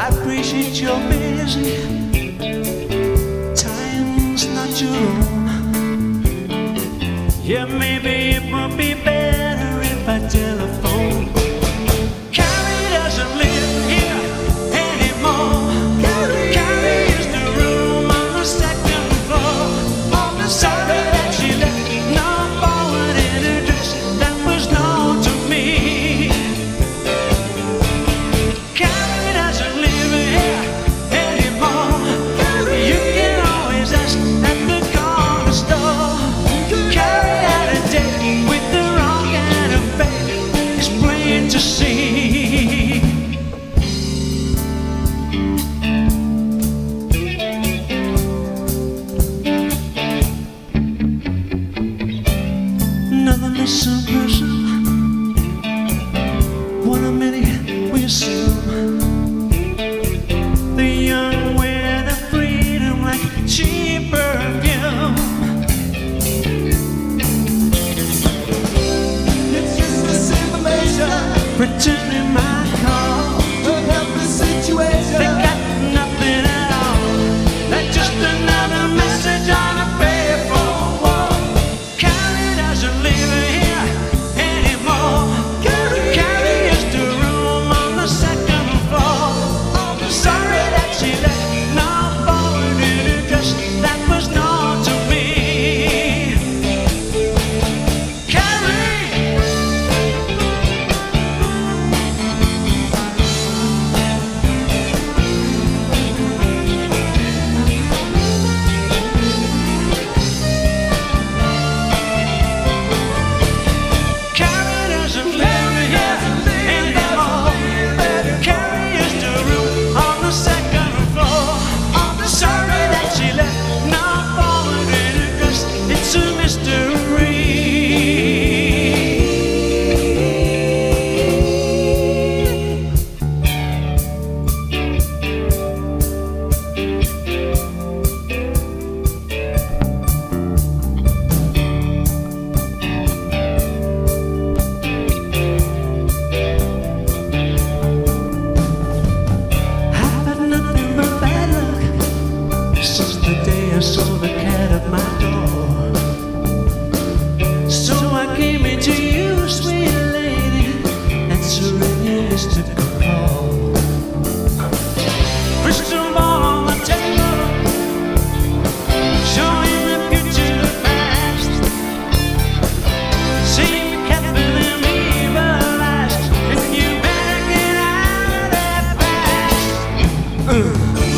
I appreciate you're busy. Time's not your own. Hear me pretend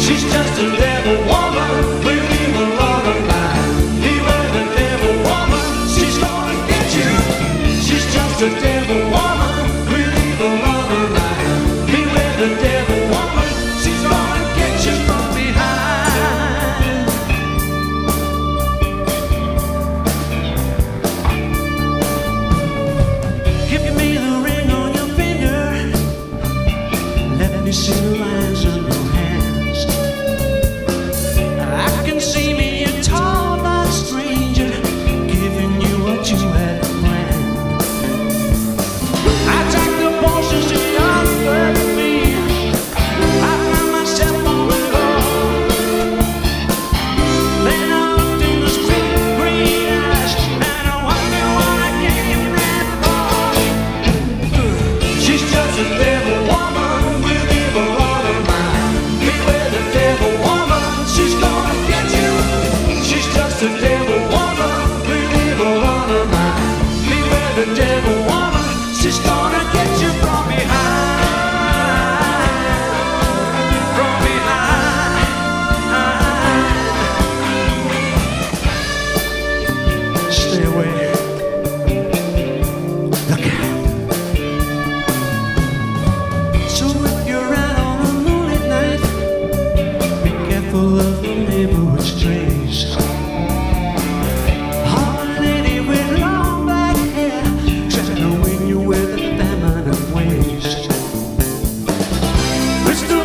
She's just a little woman. We woman. She's gonna get you. She's just a. She's gonna Wish the